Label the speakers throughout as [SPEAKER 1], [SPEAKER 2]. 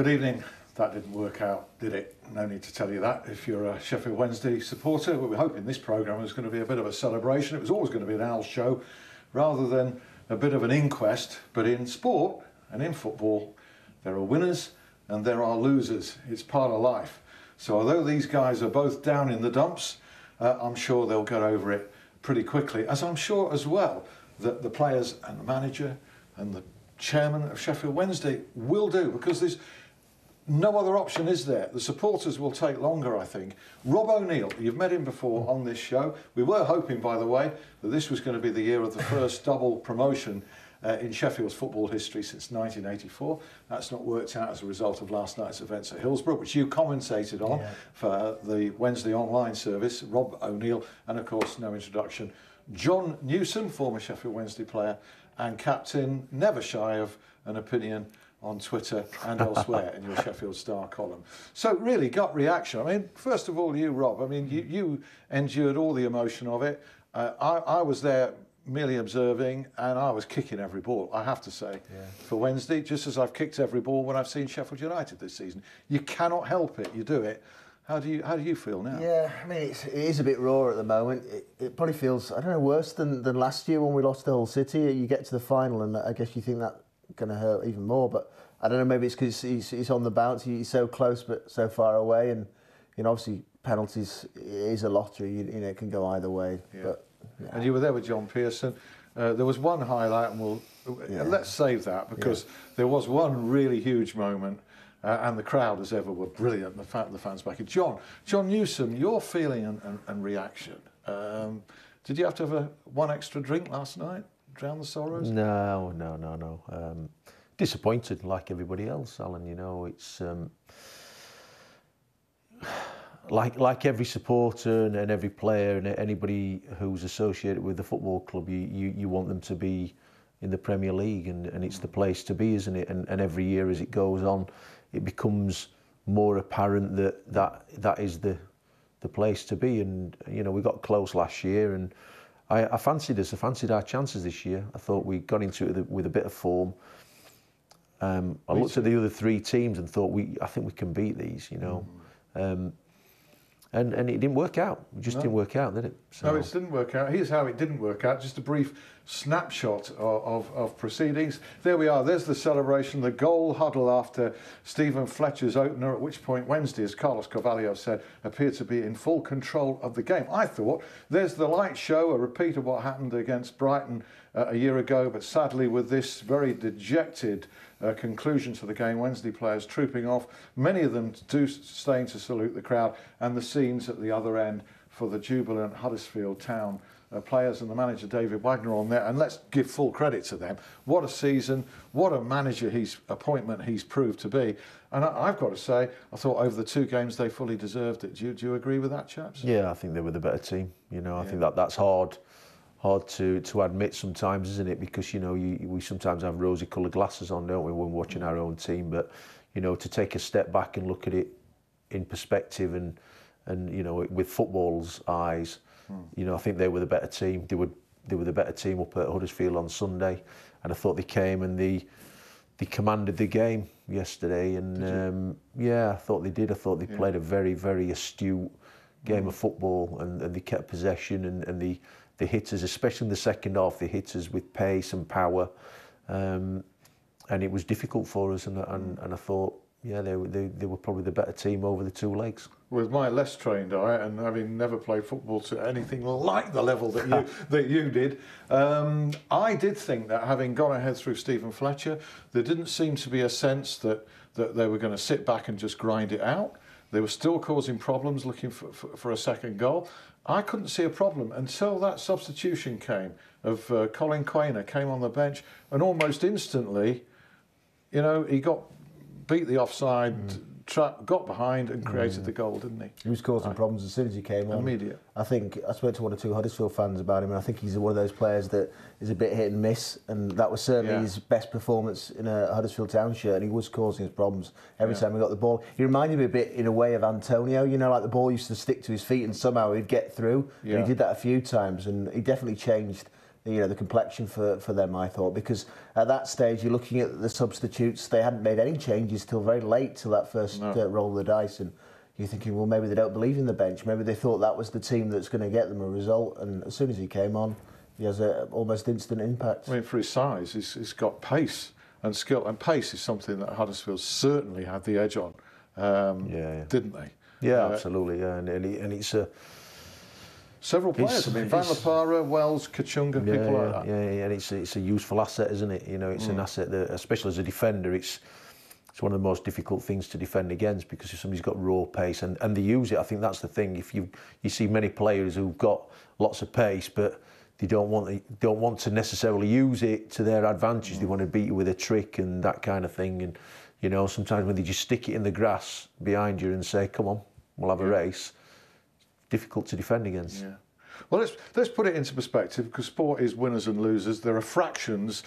[SPEAKER 1] Good evening. That didn't work out, did it? No need to tell you that. If you're a Sheffield Wednesday supporter, we were hoping this programme was going to be a bit of a celebration. It was always going to be an owl show rather than a bit of an inquest. But in sport and in football, there are winners and there are losers. It's part of life. So although these guys are both down in the dumps, uh, I'm sure they'll get over it pretty quickly. As I'm sure as well that the players and the manager and the chairman of Sheffield Wednesday will do because there's no other option is there. The supporters will take longer, I think. Rob O'Neill, you've met him before on this show. We were hoping, by the way, that this was going to be the year of the first double promotion uh, in Sheffield's football history since 1984. That's not worked out as a result of last night's events at Hillsborough, which you commentated on yeah. for the Wednesday online service. Rob O'Neill, and of course, no introduction, Jon Newsome, former Sheffield Wednesday player and captain, never shy of an opinion on Twitter and elsewhere in your Sheffield Star column. So really, gut reaction. I mean, first of all, you, Rob. I mean, you, you endured all the emotion of it. Uh, I, I was there merely observing, and I was kicking every ball, I have to say, yeah. for Wednesday, just as I've kicked every ball when I've seen Sheffield United this season. You cannot help it, you do it. How do you how do you feel now?
[SPEAKER 2] Yeah, I mean it's, it is a bit raw at the moment. It, it probably feels I don't know worse than, than last year when we lost the whole city. You get to the final and I guess you think that going to hurt even more. But I don't know. Maybe it's because he's, he's on the bounce. He's so close but so far away, and you know obviously penalties is a lottery. You, you know it can go either way. Yeah. But
[SPEAKER 1] yeah. And you were there with John Pearson. Uh, there was one highlight, and we'll yeah. let's save that because there was one really huge moment uh, and the crowd, as ever, were brilliant. The, fa- the fans back. John, Jon Newsome, your feeling and, and, and reaction. Um, did you have to have a, one extra drink last night? Drown the sorrows?
[SPEAKER 3] No, no, no, no. Um, disappointed, like everybody else, Alan. You know, it's um, like like every supporter and, and every player and anybody who's associated with the football club. You you, you want them to be in the Premier League, and, and it's the place to be, isn't it? And, and every year as it goes on, it becomes more apparent that that that is the the place to be. And you know, we got close last year, and I, I fancied us. I fancied our chances this year. I thought we got into it with a bit of form. Um, I looked at the other three teams and thought we. I think we can beat these. You know. Mm. Um, and and it didn't work out. It just no. didn't work out, did it?
[SPEAKER 1] So. No, it didn't work out. Here's how it didn't work out. Just a brief snapshot of, of, of, proceedings. There we are. There's the celebration, the goal huddle after Steven Fletcher's opener, at which point Wednesday, as Carlos Carvalhal said, appeared to be in full control of the game. I thought there's the light show, a repeat of what happened against Brighton uh, a year ago, but sadly with this very dejected uh, conclusion to the game, Wednesday players trooping off, many of them do staying to salute the crowd, and the scenes at the other end for the jubilant Huddersfield Town Uh, players and the manager David Wagner on there, and let's give full credit to them. What a season! What a manager he's appointment he's proved to be. And I, have got to say, I thought over the two games they fully deserved it. Do you, do you agree with that, chaps?
[SPEAKER 3] Yeah, I think they were the better team. You know, I yeah. think that that's hard hard to, to admit sometimes, isn't it? Because you know you, we sometimes have rosy-coloured glasses on, don't we, when watching our own team? But you know, to take a step back and look at it in perspective and and you know with football's eyes, Mm. You know, I think they were the better team. They were they were the better team up at Huddersfield on Sunday, and I thought they came and they they commanded the game yesterday. And um, yeah, I thought they did. I thought they yeah. played a very very astute game mm. of football, and, and they kept possession and, and the the hitters, especially in the second half, the hitters with pace and power. Um, and it was difficult for us, and, and, mm. and I thought yeah, they, they, they were probably the better team over the two legs.
[SPEAKER 1] With my less trained eye and having never played football to anything like the level that you that you did, um, I did think that having gone ahead through Steven Fletcher, there didn't seem to be a sense that that they were going to sit back and just grind it out. They were still causing problems, looking for, for, for a second goal. I couldn't see a problem until that substitution came of uh, Collin Quaner came on the bench and almost instantly, you know, he got beat the offside mm trap, got behind and created mm. the goal, didn't he?
[SPEAKER 2] He was causing right. problems as soon as he came on.
[SPEAKER 1] Immediate.
[SPEAKER 2] I think I spoke to one or two Huddersfield fans about him, and I think he's one of those players that is a bit hit and miss, and that was certainly yeah. his best performance in a Huddersfield Town shirt, and he was causing us problems every yeah. time he got the ball. He reminded me a bit, in a way, of Antonio. You know, like the ball used to stick to his feet, and somehow he'd get through. Yeah. he did that a few times, and he definitely changed you know the complexion for, for them I thought because at that stage you're looking at the substitutes they hadn't made any changes till very late till that first
[SPEAKER 1] No.
[SPEAKER 2] uh, roll of the dice and you're thinking well maybe they don't believe in the bench maybe they thought that was the team that's going to get them a result and as soon as he came on he has a almost instant impact
[SPEAKER 1] I mean, for his size, he's, he's got pace and skill, and pace is something that Huddersfield certainly had the edge on, um,
[SPEAKER 3] Yeah, yeah.
[SPEAKER 1] didn't they?
[SPEAKER 3] Yeah,
[SPEAKER 1] Uh,
[SPEAKER 3] absolutely. Yeah, and, and, it- and it's a
[SPEAKER 1] Several players. I mean, Van
[SPEAKER 3] it's-
[SPEAKER 1] Parra, Wells, Kachunga,
[SPEAKER 3] yeah,
[SPEAKER 1] people
[SPEAKER 3] yeah,
[SPEAKER 1] like that.
[SPEAKER 3] yeah, yeah, and it's it's a useful asset, isn't it? You know, it's an mm. asset that, especially as a defender, it's it's one of the most difficult things to defend against because if somebody's got raw pace and, and they use it, I think that's the thing. If you you see many players who've got lots of pace, but they don't want they don't want to necessarily use it to their advantage. They mm. want to beat you with a trick and that kind of thing. And you know, sometimes when they just stick it in the grass behind you and say, "Come on, we'll have a race," difficult to defend against.
[SPEAKER 1] Yeah. Well, let's let's put it into perspective because sport is winners and losers. There are fractions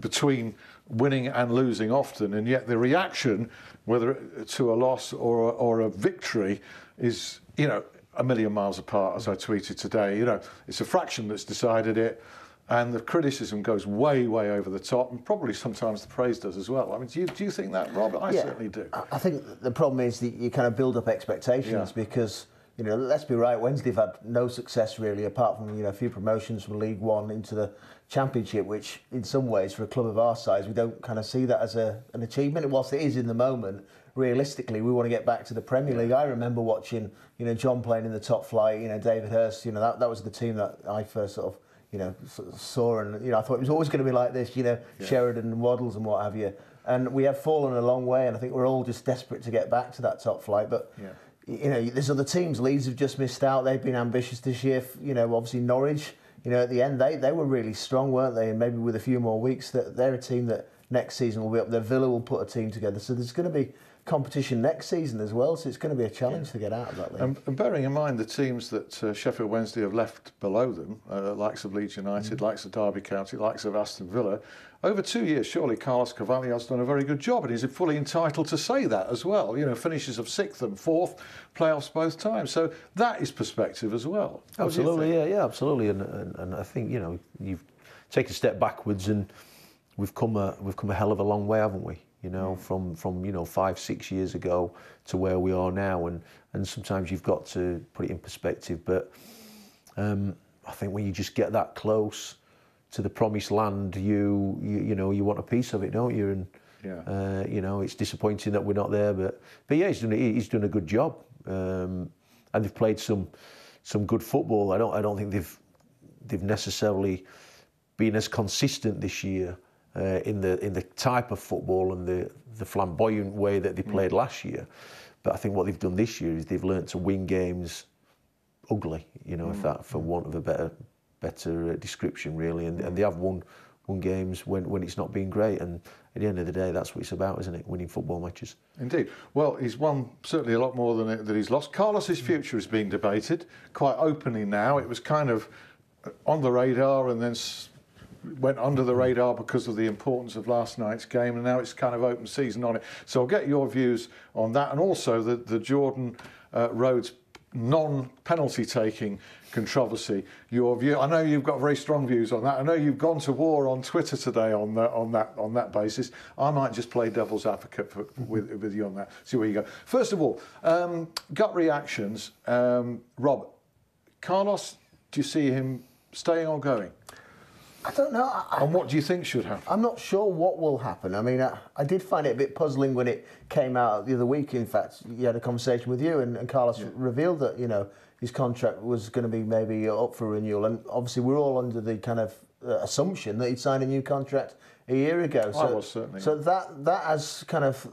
[SPEAKER 1] between winning and losing often, and yet the reaction, whether to a loss or a, or a victory, is you know a million miles apart. As I tweeted today, you know it's a fraction that's decided it. And the criticism goes way, way over the top, and probably sometimes the praise does as well. I mean, do you, do you think that, Rob? I certainly do.
[SPEAKER 2] I- I think the problem is that you kind of build up expectations
[SPEAKER 1] Yeah.
[SPEAKER 2] because you know let's be right. Wednesday have had no success really, apart from you know a few promotions from League One into the Championship, which in some ways for a club of our size we don't kind of see that as a, an achievement. Whilst it is in the moment, realistically we want to get back to the Premier League. I remember watching you know John playing in the top flight. You know David Hirst. You know that that was the team that I first sort of you know sort of saw and you know I thought it was always going to be like this. You know Sheridan and Waddles and what have you. And we have fallen a long way, and I think we're all just desperate to get back to that top flight. But
[SPEAKER 1] Yeah.
[SPEAKER 2] You know, there's other teams. Leeds have just missed out. They've been ambitious this year. You know, obviously Norwich. You know, at the end they, they were really strong, weren't they? And maybe with a few more weeks, that they're a team that next season will be up there. Villa will put a team together, so there's going to be competition next season as well. So it's going to be a challenge to get out of that league.
[SPEAKER 1] And, and bearing in mind the teams that uh, Sheffield Wednesday have left below them, uh, likes of Leeds United, likes of Derby County, likes of Aston Villa, over two years, surely Carlos Carvalhal has done a very good job, and he's fully entitled to say that as well. You know, finishes of sixth and fourth, playoffs both times. So that is perspective as well.
[SPEAKER 3] Absolutely, yeah, yeah, absolutely. And, and and I think you know you've taken a step backwards, and we've come a we've come a hell of a long way, haven't we? You know, from from you know five six years ago to where we are now, and and sometimes you've got to put it in perspective. But um, I think when you just get that close to the promised land, you you, you know you want a piece of it, don't you? And
[SPEAKER 1] Yeah.
[SPEAKER 3] uh, you know it's disappointing that we're not there, but but yeah, he's done he's done a good job, um, and they've played some some good football. I don't I don't think they've they've necessarily been as consistent this year uh, in the in the type of football and the the flamboyant way that they played last year. But I think what they've done this year is they've learned to win games ugly, you know, if that for want of a better better uh, description, really. And, and they have won won games when, when it's not been great. And at the end of the day, that's what it's about, isn't it? Winning football matches.
[SPEAKER 1] Indeed. Well, he's won certainly a lot more than it, that he's lost. Carlos's future is being debated quite openly now. It was kind of on the radar and then went under the radar because of the importance of last night's game, and now it's kind of open season on it. So I'll get your views on that, and also the the Jordan uh, Rhodes non-penalty taking controversy. Your view. I know you've got very strong views on that. I know you've gone to war on Twitter today on that on that on that basis. I might just play devil's advocate for, with with you on that. See where you go. First of all, um, gut reactions. Um, Rob, Carlos, do you see him staying or going?
[SPEAKER 2] I don't know. I,
[SPEAKER 1] And what do you think should happen?
[SPEAKER 2] I'm not sure what will happen. I mean, I, I did find it a bit puzzling when it came out the other week. In fact, you had a conversation with you, and, and Carlos revealed that you know his contract was going to be maybe up for renewal, and obviously we're all under the kind of uh, assumption that he'd signed a new contract a year ago. So,
[SPEAKER 1] was certainly.
[SPEAKER 2] So that that has kind of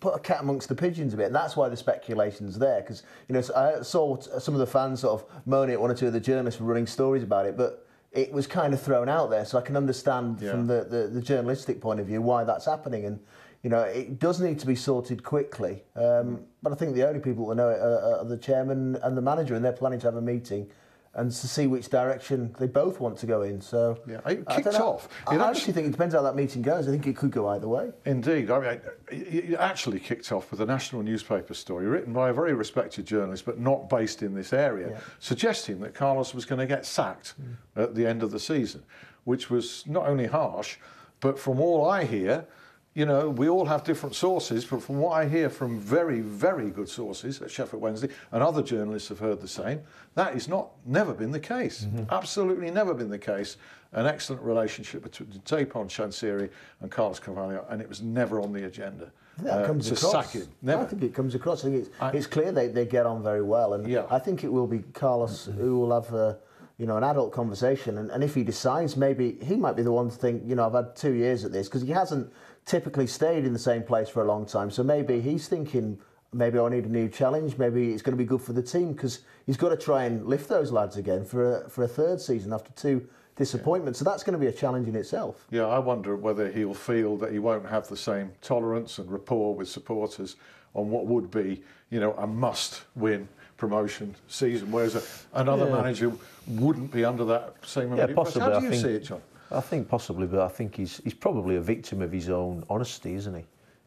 [SPEAKER 2] put a cat amongst the pigeons a bit, and that's why the speculation's there. Because you know, I saw some of the fans sort of moaning at one or two of the journalists for running stories about it, but it was kind of thrown out there, so I can understand
[SPEAKER 1] Yeah.
[SPEAKER 2] from the, the, the journalistic point of view why that's happening. And you know, it does need to be sorted quickly. Um, but I think the only people that know it are, are the chairman and the manager, and they're planning to have a meeting and to see which direction they both want to go in. So
[SPEAKER 1] Yeah, it
[SPEAKER 2] I
[SPEAKER 1] kicked
[SPEAKER 2] don't know.
[SPEAKER 1] off.
[SPEAKER 2] I actually
[SPEAKER 1] actually-
[SPEAKER 2] think it depends how that meeting goes. I think it could go either way.
[SPEAKER 1] Indeed. I mean, it it actually kicked off with a national newspaper story written by a very respected journalist, but not based in this area,
[SPEAKER 2] Yeah.
[SPEAKER 1] suggesting that Carlos was going to get sacked mm. at the end of the season, which was not only harsh, but from all I hear, you know, we all have different sources, but from what I hear from very, very good sources at Sheffield Wednesday, and other journalists have heard the same, that is not never been the case. Absolutely never been the case. An excellent relationship between Dejphon Chansiri and Carlos Carvalhal, and it was never on the agenda
[SPEAKER 2] That
[SPEAKER 1] uh,
[SPEAKER 2] comes across.
[SPEAKER 1] sack him. Never.
[SPEAKER 2] I think it comes across. I think it's,
[SPEAKER 1] I-
[SPEAKER 2] it's clear they, they get on very well, and
[SPEAKER 1] Yeah.
[SPEAKER 2] I think it will be Carlos who will have a, you know an adult conversation, and, and if he decides, maybe he might be the one to think, you know, I've had two years at this because he hasn't typically stayed in the same place for a long time. So maybe he's thinking. Maybe I need a new challenge. Maybe it's going to be good for the team because he's got to try and lift those lads again for a, for a third season after two disappointments. So that's going to be a challenge in itself.
[SPEAKER 1] Yeah, I wonder whether he'll feel that he won't have the same tolerance and rapport with supporters on what would be, you know, a must-win promotion season, whereas a, another
[SPEAKER 3] Yeah.
[SPEAKER 1] manager wouldn't be under that same
[SPEAKER 3] Yeah,
[SPEAKER 1] immediate
[SPEAKER 3] possibly.
[SPEAKER 1] How do you
[SPEAKER 3] think,
[SPEAKER 1] see it, John?
[SPEAKER 3] I think possibly, but I think he's he's probably a victim of his own honesty, isn't he?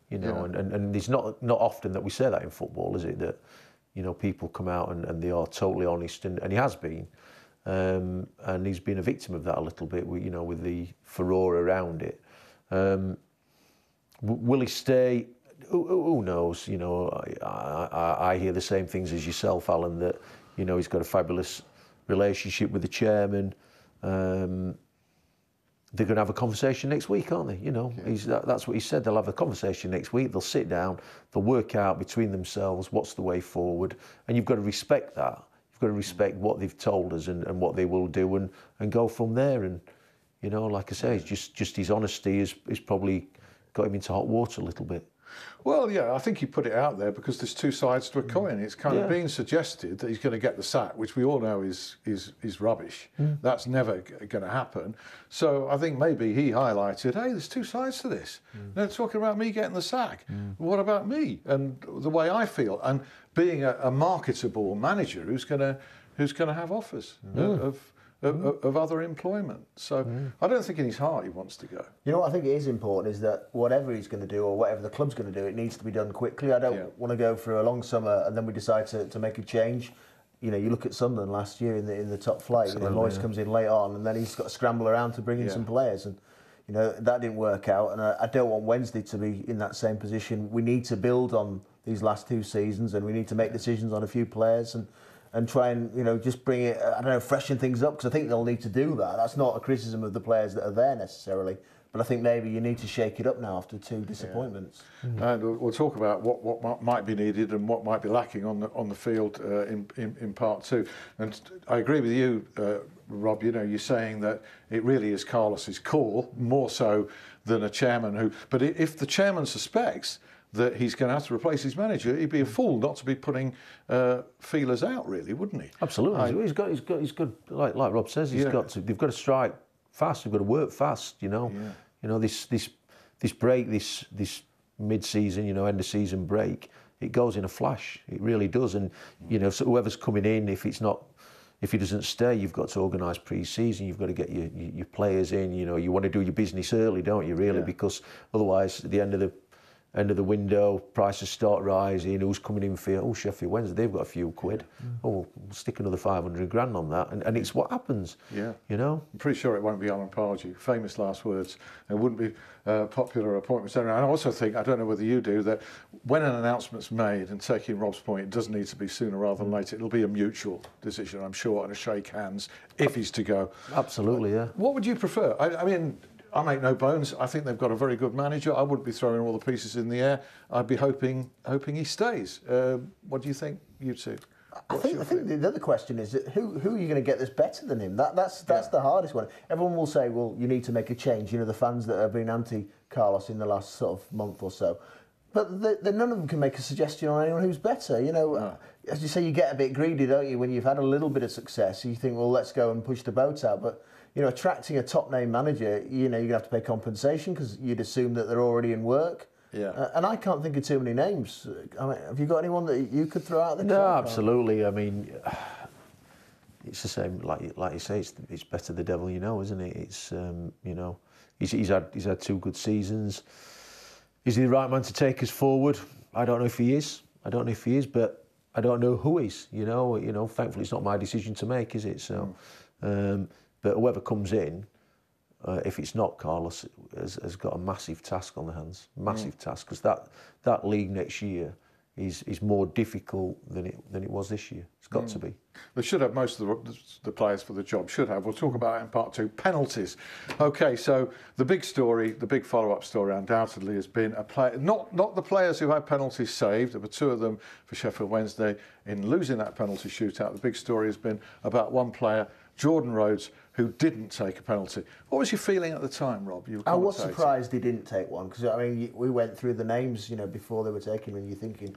[SPEAKER 3] You know,
[SPEAKER 1] Yeah.
[SPEAKER 3] and, and, and it's not not often that we say that in football, is it? That you know people come out and, and they are totally honest, and, and he has been, um, and he's been a victim of that a little bit. With, you know, with the furore around it. Um, will he stay? Who, who knows? You know, I, I, I hear the same things as yourself, Alan. That you know he's got a fabulous relationship with the chairman. Um, they're going to have a conversation next week, aren't they? You know, he's, that, that's what he said. They'll have a conversation next week. They'll sit down. They'll work out between themselves what's the way forward, and you've got to respect that. You've got to respect what they've told us and, and what they will do, and, and go from there. And you know, like I say, just just his honesty has, is probably got him into hot water a little bit.
[SPEAKER 1] Well, yeah, I think he put it out there because there's two sides to a mm. coin. It's kind
[SPEAKER 3] Yeah.
[SPEAKER 1] of being suggested that he's going to get the sack, which we all know is is is rubbish. Mm. That's never going to happen. So I think maybe he highlighted, hey, there's two sides to this. Mm. They're talking about me getting the sack. What about me and the way I feel and being a, a marketable manager who's going to who's going to have offers uh, of. Of, of other employment, so mm. I don't think in his heart he wants to go.
[SPEAKER 2] You know what I think it is important is that whatever he's going to do or whatever the club's going to do, it needs to be done quickly. I don't
[SPEAKER 1] Yeah.
[SPEAKER 2] want to go through a long summer and then we decide to, to make a change. You know, you look at Sunderland last year in the in the top flight. You know,
[SPEAKER 3] Absolutely,
[SPEAKER 2] Moyes
[SPEAKER 3] yeah.
[SPEAKER 2] comes in late on and then he's got to scramble around to bring in
[SPEAKER 1] Yeah.
[SPEAKER 2] some players and. You know that didn't work out, and I, I don't want Wednesday to be in that same position. We need to build on these last two seasons, and we need to make decisions on a few players and and try and you know just bring it. I don't know, freshen things up because I think they'll need to do that. That's not a criticism of the players that are there necessarily, but I think maybe you need to shake it up now after two disappointments.
[SPEAKER 1] And we'll, we'll talk about what, what might be needed and what might be lacking on the on the field uh, in, in in part two. And I agree with you, uh, Rob. You know, you're saying that it really is Carlos's call more so than a chairman who. But if the chairman suspects that he's going to have to replace his manager, he'd be a fool not to be putting uh, feelers out, really, wouldn't he?
[SPEAKER 3] Absolutely,
[SPEAKER 1] I-
[SPEAKER 3] he's got he's got he's good. Like like Rob says, he's
[SPEAKER 1] Yeah.
[SPEAKER 3] got to. They've got to strike fast. They've got to work fast. You know,
[SPEAKER 1] Yeah.
[SPEAKER 3] you know this this this break, this this mid-season, you know, end of season break. It goes in a flash. It really does. And you know, so whoever's coming in, if it's not. If he doesn't stay, you've got to organise pre-season. You've got to get your, your your players in. You know, you want to do your business early, don't you? Really,
[SPEAKER 1] Yeah.
[SPEAKER 3] because otherwise, at the end of the end of the window, prices start rising. Who's coming in for? Oh, Sheffield Wednesday, they've got a few quid. Oh, we'll stick another five hundred grand on that, and, and it's what happens.
[SPEAKER 1] Yeah.
[SPEAKER 3] You know.
[SPEAKER 1] I'm pretty sure it won't be Alan Pardew. Famous last words. It wouldn't be uh, popular appointments. And I also think, I don't know whether you do, that when an announcement's made, and taking Rob's point, it does need to be sooner rather than later. It'll be a mutual decision, I'm sure, and a shake hands if he's to go.
[SPEAKER 3] Absolutely, yeah.
[SPEAKER 1] What would you prefer? I, I mean, I make no bones. I think they've got a very good manager. I wouldn't be throwing all the pieces in the air. I'd be hoping, hoping he stays. Uh, what do you think, you two?
[SPEAKER 2] I think, I think the other question is that who, who are you going to get that's better than him? That, that's that's the hardest one. Everyone will say, well, you need to make a change. You know, the fans that have been anti Carlos in the last sort of month or so. But the, the, none of them can make a suggestion on anyone who's better. You know, as you say, you get a bit greedy, don't you, when you've had a little bit of success? You think, well, let's go and push the boat out. But you know, attracting a top name manager, you know, you're gonna have to pay compensation because you'd assume that they're already in work.
[SPEAKER 1] Yeah.
[SPEAKER 2] Uh, and I can't think of too many names. I mean, have you got anyone that you could throw out there?
[SPEAKER 3] No, absolutely. I mean, it's the same. Like like you say, it's it's better the devil you know, isn't it? It's um, you know, he's he's had he's had two good seasons. Is he the right man to take us forward? I don't know if he is. I don't know if he is, but I don't know who is. You know, you know. Thankfully, it's not my decision to make, is it? So, um, but whoever comes in, uh, if it's not Carlos, has, has got a massive task on the hands. Massive task because that that league next year is is more difficult than it than it was this year. It's got to be.
[SPEAKER 1] They should have most of the, the players for the job. Should have. We'll talk about it in part two. Penalties. Okay, so the big story, the big follow-up story, undoubtedly has been a play. Not not the players who had penalties saved. There were two of them for Sheffield Wednesday in losing that penalty shootout. The big story has been about one player, Jordan Rhodes, who didn't take a penalty. What was your feeling at the time, Rob?
[SPEAKER 2] I was surprised he didn't take one because I mean we went through the names, you know, before they were taken, and you're thinking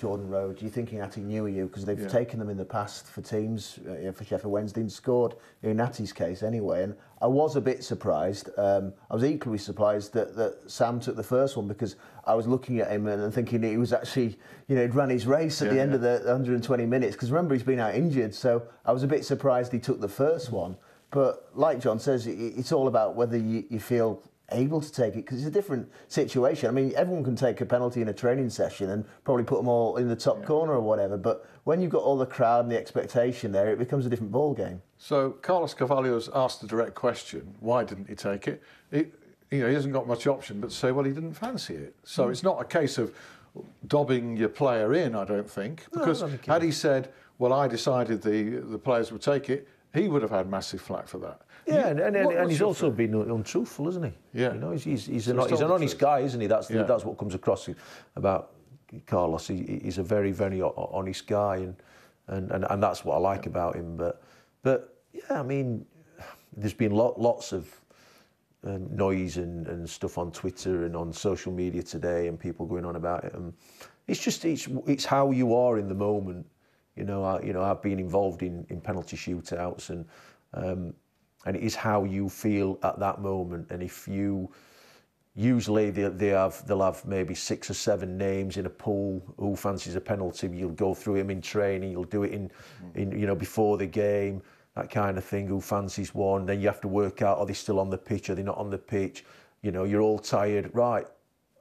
[SPEAKER 2] Jordan Rhodes, you're thinking Ati you because they've
[SPEAKER 1] Yeah.
[SPEAKER 2] taken them in the past for teams uh, for Sheffield Wednesday and scored in Ati's case anyway. And I was a bit surprised. Um, I was equally surprised that, that Sam took the first one because I was looking at him and, and thinking he was actually, you know, he'd run his race at
[SPEAKER 1] Yeah,
[SPEAKER 2] the end
[SPEAKER 1] yeah.
[SPEAKER 2] of the 120 minutes because remember he's been out injured, so I was a bit surprised he took the first one. But like John says, it- it's all about whether you, you feel able to take it because it's a different situation. I mean, everyone can take a penalty in a training session and probably put them all in the top corner or whatever. But when you've got all the crowd and the expectation there, it becomes a different ball game.
[SPEAKER 1] So Carlos Carvalhal's asked the direct question, why didn't he take it? It you know, he hasn't got much option but to say, well, he didn't fancy it. So
[SPEAKER 3] Hmm.
[SPEAKER 1] it's not a case of dobbing your player in, I don't think.
[SPEAKER 3] No,
[SPEAKER 1] Because
[SPEAKER 3] don't think
[SPEAKER 1] had he said, well, I decided the, the players would take it, he would have had massive flack for that.
[SPEAKER 3] Yeah, and, and,
[SPEAKER 1] What-
[SPEAKER 3] and he's also been untruthful, isn't he?
[SPEAKER 1] Yeah.
[SPEAKER 3] You know, he's, he's, he's,
[SPEAKER 1] So
[SPEAKER 3] an,
[SPEAKER 1] he's
[SPEAKER 3] an honest
[SPEAKER 1] truth.
[SPEAKER 3] guy, isn't he? That's, the,
[SPEAKER 1] Yeah.
[SPEAKER 3] that's what comes across about Carlos. He, he's a very, very honest guy, and, and, and, and that's what I like about him. But, but yeah, I mean, there's been lot, lots of um, noise and, and stuff on Twitter and on social media today, and people going on about it. And it's just it's it's how you are in the moment. You know, I, you know, I've been involved in, in penalty shootouts, and um, and it is how you feel at that moment. And if you usually they, they have they'll have maybe six or seven names in a pool. Who fancies a penalty? You'll go through him in training. You'll do it in in you know before the game that kind of thing. Who fancies one? Then you have to work out are they still on the pitch? Are they not on the pitch? You know you're all tired. Right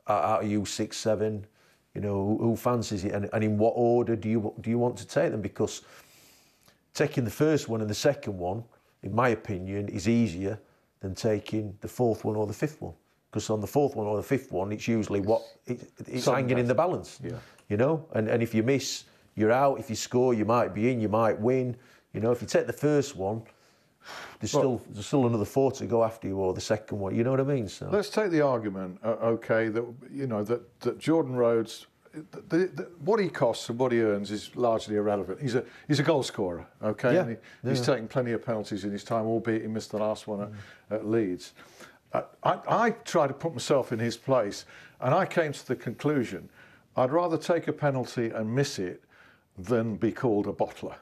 [SPEAKER 3] out of you six seven you know who, who fancies it? And, and in what order do you do you want to take them? Because taking the first one and the second one, in my opinion, is easier than taking the fourth one or the fifth one. Because on the fourth one or the fifth one, it's usually what it, it's
[SPEAKER 1] Some
[SPEAKER 3] hanging in the balance.
[SPEAKER 1] Yeah.
[SPEAKER 3] You know, and, and if you miss, you're out. If you score, you might be in. You might win. You know, if you take the first one, there's
[SPEAKER 1] Well-
[SPEAKER 3] still there's still another four to go after you, or the second one. You know what I mean? So
[SPEAKER 1] Let's take the argument, uh, okay, that you know that, that Jordan Rhodes, the, the, what he costs and what he earns is largely irrelevant. He's a he's a goal scorer, okay.
[SPEAKER 3] Yeah,
[SPEAKER 1] And he, he's
[SPEAKER 3] yeah.
[SPEAKER 1] taken plenty of penalties in his time, albeit he missed the last one at, at Leeds. Uh, I, I tried to put myself in his place, and I came to the conclusion I'd rather take a penalty and miss it than be called a bottler,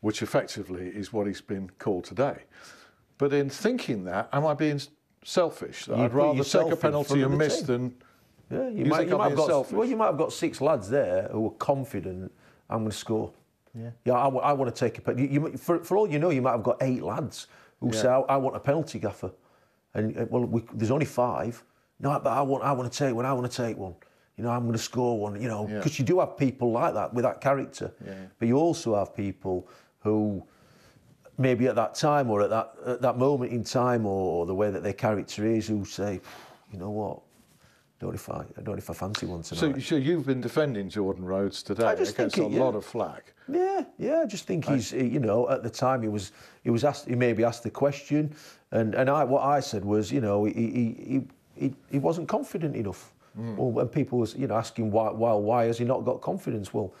[SPEAKER 1] which effectively is what he's been called today. But in thinking that, am I being selfish? That I'd rather take a penalty and miss than
[SPEAKER 3] Yeah, you, might, you might have got well, you might have got six lads there who are confident I'm going to score.
[SPEAKER 2] Yeah.
[SPEAKER 3] Yeah, I, I want to take a penalty. You, you, for, for all you know, you might have got eight lads who say, I, I want a penalty gaffer. And uh, well, we, there's only five. No, but I want, I want to take one. I want to take one. You know, I'm going to score one. You know,
[SPEAKER 1] Yeah.
[SPEAKER 3] because you do have people like that with that character.
[SPEAKER 1] Yeah.
[SPEAKER 3] But you also have people who maybe at that time or at that at that moment in time or, the way that their character is who say, you know what, don't if I, I don't if I fancy one
[SPEAKER 1] So,
[SPEAKER 3] tonight.
[SPEAKER 1] so you've been defending Jordan Rhodes today
[SPEAKER 3] I just
[SPEAKER 1] against
[SPEAKER 3] think
[SPEAKER 1] a
[SPEAKER 3] yeah.
[SPEAKER 1] lot of flack.
[SPEAKER 3] Yeah, yeah. I just think he's, you know, at the time he was, he was asked, he maybe asked the question, and and I, what I said was, you know, he he he, he, he wasn't confident enough. Hmm. Well, when people was, you know, asking why, why, why has he not got confidence? Well,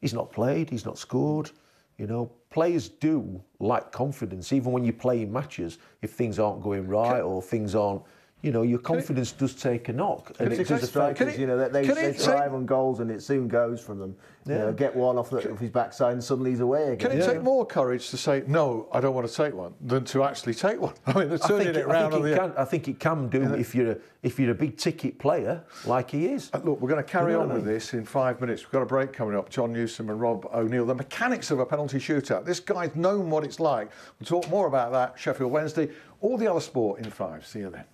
[SPEAKER 3] he's not played, he's not scored. You know, players do like confidence, even when you play in matches. If things aren't going right or things aren't, you know, your confidence does take a knock, and
[SPEAKER 1] it
[SPEAKER 3] it
[SPEAKER 1] take
[SPEAKER 3] does affect.
[SPEAKER 2] Strikers,
[SPEAKER 1] it-
[SPEAKER 2] you know, they, they, they
[SPEAKER 1] it
[SPEAKER 2] thrive on goals and it soon goes from them. You know, get one off, the, off his backside and suddenly he's away again.
[SPEAKER 1] Can it
[SPEAKER 3] Yeah.
[SPEAKER 1] take more courage to say no? I don't want to take one than to actually take one. I mean, they're
[SPEAKER 3] I
[SPEAKER 1] turning
[SPEAKER 3] think,
[SPEAKER 1] it
[SPEAKER 3] I
[SPEAKER 1] round
[SPEAKER 3] think
[SPEAKER 1] on
[SPEAKER 3] it
[SPEAKER 1] the.
[SPEAKER 3] can. I think it can do if you're a, if you're a big ticket player like he is.
[SPEAKER 1] Uh, Look, we're going to carry
[SPEAKER 3] You know
[SPEAKER 1] on
[SPEAKER 3] I
[SPEAKER 1] with this in five minutes. We've got a break coming up. Jon Newsome and Rob O'Neill. The mechanics of a penalty shootout. This guy's known what it's like. We'll talk more about that. Sheffield Wednesday. All the other sport in five. See you then.